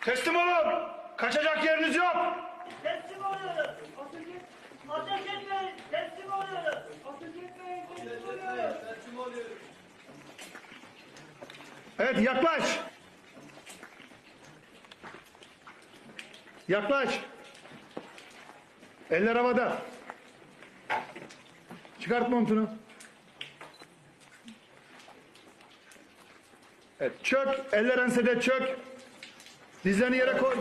Teslim olun. Kaçacak yeriniz yok. Teslim oluyoruz. Ateş etmeyin. Teslim oluyoruz. Ateş etmeyin. Teslim oluyoruz. Teslim oluyoruz. Evet yaklaş. Yaklaş. Eller havada. Çıkart montunu. Evet çök. Eller ensede çök. Dizlerini yere koy.